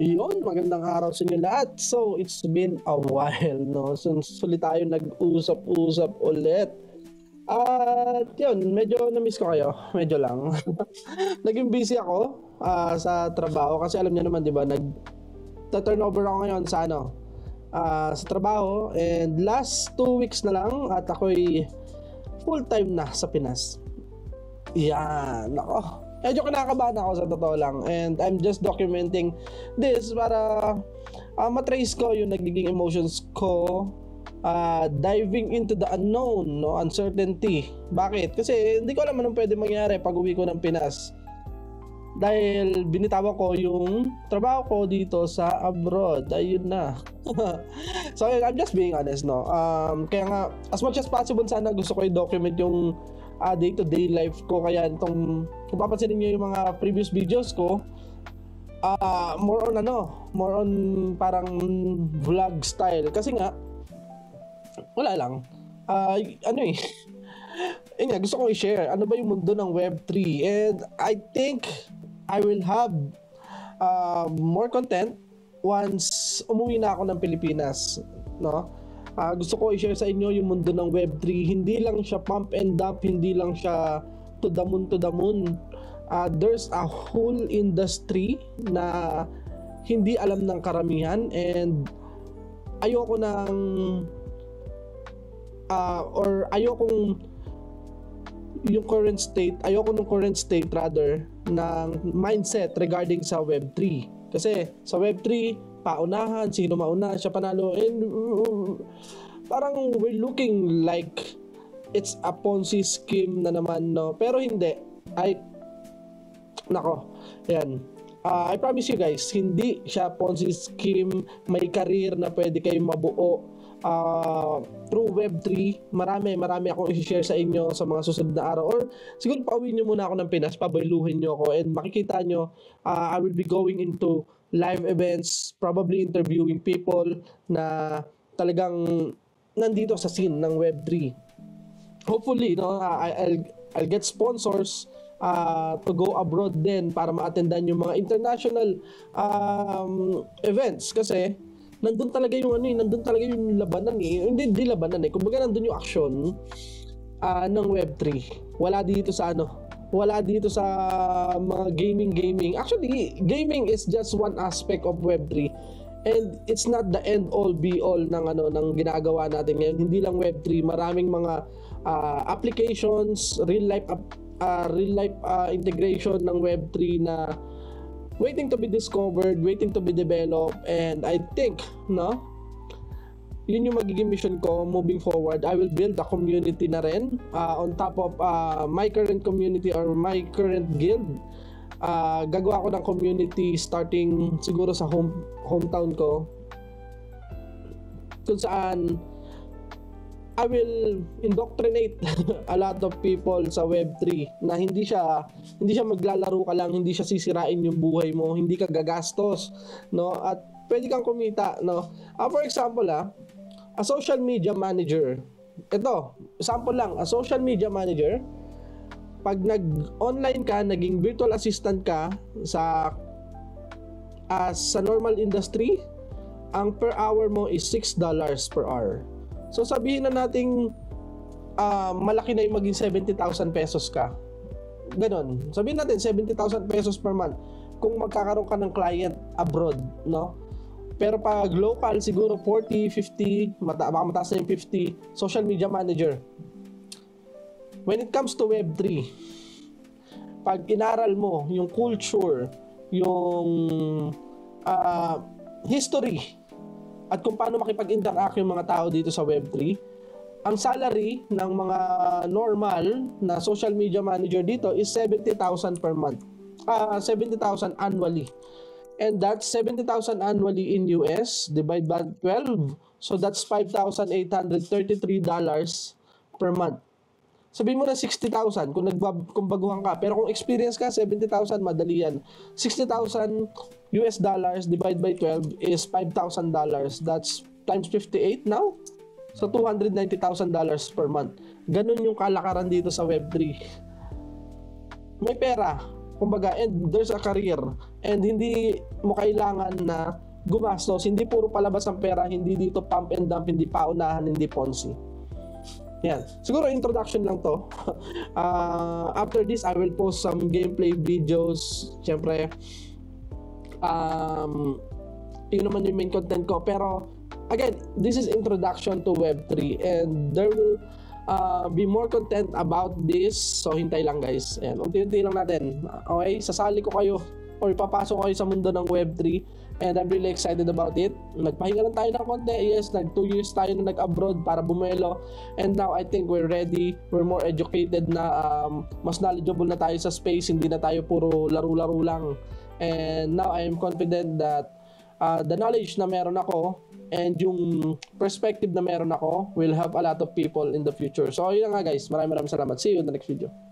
Yun, magandang araw sa inyo lahat. So, it's been a while, no? So, tayo nag-usap-usap ulit. At yun, medyo na-miss ko kayo. Medyo lang. Naging busy ako uh, sa trabaho kasi alam niyo naman, di ba, nag turnover ako ngayon sa ano, uh, sa trabaho. And last two weeks na lang at ako'y full-time na sa Pinas. Yan, nako medyo kinakabahan ako sa totoo lang. And I'm just documenting this para uh, matrace ko yung nagiging emotions ko uh, diving into the unknown no? Uncertainty. Bakit? Kasi hindi ko alam anong pwede mangyari pag uwi ko ng Pinas. Dahil binitawan ko yung trabaho ko dito sa abroad. Ayun na. So I'm just being honest no? Um, kaya nga as much as possible sana gusto ko i-document yung uh, day-to-day life ko. Kaya itong, kung papansinin niyo yung mga previous videos ko, uh, more on ano, more on parang vlog style. Kasi nga, wala lang. Uh, ano eh, eh nga, gusto kong i-share. Ano ba yung mundo ng Web3? And I think I will have uh, more content once umuwi na ako ng Pilipinas. No? Uh, gusto ko i-share sa inyo yung mundo ng Web3. Hindi lang siya pump and dump, hindi lang siya to the moon to the moon. Uh, there's a whole industry na hindi alam ng karamihan and ayoko nang uh, or ayokong yung current state, ayoko ng current state rather ng mindset regarding sa Web3. Kasi sa Web3, paunahan, sino mauna, siya panalo. And uh, parang we're looking like it's a Ponzi scheme na naman, no? Pero hindi. I, nako, yan. Uh, I promise you guys, hindi siya Ponzi scheme, may career na pwede kayong mabuo uh, through Web3. Marami, marami akong i-share sa inyo sa mga susunod na araw. Or siguro pauwi nyo muna ako ng Pinas, pabayluhin nyo ako and makikita nyo, uh, I will be going into live events, probably interviewing people na talagang nandito sa scene ng Web3. Hopefully, no, I'll, I'll get sponsors uh, to go abroad din para ma-attendan yung mga international um, events kasi nandun talaga yung ano eh, nandun talaga yung labanan eh. Hindi, hindi labanan eh. Kumbaga nandun yung action uh, ng Web3. Wala dito sa ano, wala dito sa mga gaming gaming. Actually, gaming is just one aspect of Web3 and it's not the end all be all ng ano ng ginagawa natin ngayon. Hindi lang Web3, maraming mga uh, applications, real life uh, real life uh, integration ng Web3 na waiting to be discovered, waiting to be developed and I think, no, yun yung magiging mission ko moving forward. I will build a community na rin uh, on top of uh, my current community or my current guild. Uh, gagawa ko ng community starting siguro sa home hometown ko kung saan I will indoctrinate a lot of people sa Web3 na hindi siya hindi siya maglalaro ka lang, hindi siya sisirain yung buhay mo, hindi ka gagastos, no? At pwede kang kumita, no? Uh, for example, ah, a social media manager. Ito, sample lang, a social media manager, pag nag-online ka, naging virtual assistant ka sa uh, sa normal industry, ang per hour mo is $6 per hour. So sabihin na nating uh, malaki na yung maging 70,000 pesos ka. Ganon. Sabihin natin 70,000 pesos per month kung magkakaroon ka ng client abroad, no? Pero pag local, siguro 40, 50, mata baka mataas na yung 50, social media manager. When it comes to Web3, pag inaral mo yung culture, yung uh, history, at kung paano makipag-interact yung mga tao dito sa Web3, ang salary ng mga normal na social media manager dito is 70,000 per month. Uh, ah, 70,000 annually and that's 70,000 annually in US divide by 12 so that's $5,833 per month. Sabihin mo na 60,000 kung nagbab kung baguhan ka. Pero kung experience ka 70,000 madali yan. 60,000 US dollars divide by 12 is $5,000 that's times 58 now. So $290,000 per month. Ganun yung kalakaran dito sa Web3 may pera. Kumbaga and there's a career and hindi mo kailangan na gumastos, hindi puro palabas ang pera, hindi dito pump and dump, hindi paunahan, hindi Ponzi. Yan. Siguro introduction lang to. uh, after this, I will post some gameplay videos. Siyempre, um, yun naman yung main content ko. Pero, again, this is introduction to Web3 and there will uh, be more content about this. So, hintay lang guys. Ayan, unti-unti lang natin. Okay, sasali ko kayo or papasok kayo sa mundo ng Web3 and I'm really excited about it. Nagpahinga lang tayo ng konti. Yes, nag 2 years tayo na nag-abroad para bumelo and now I think we're ready. We're more educated na um, mas knowledgeable na tayo sa space. Hindi na tayo puro laro-laro lang. And now I am confident that uh, the knowledge na meron ako and yung perspective na meron ako will help a lot of people in the future. So, yun nga guys. Maraming maraming salamat. See you in the next video.